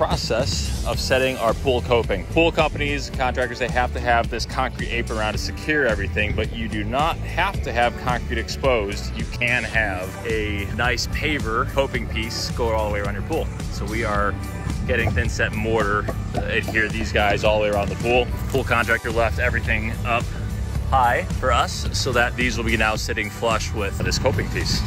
process of setting our pool coping. Pool companies, contractors, they have to have this concrete apron around to secure everything, but you do not have to have concrete exposed. You can have a nice paver coping piece go all the way around your pool. So we are getting thin set mortar uh, adhere these guys all the way around the pool. Pool contractor left everything up high for us so that these will be now sitting flush with this coping piece.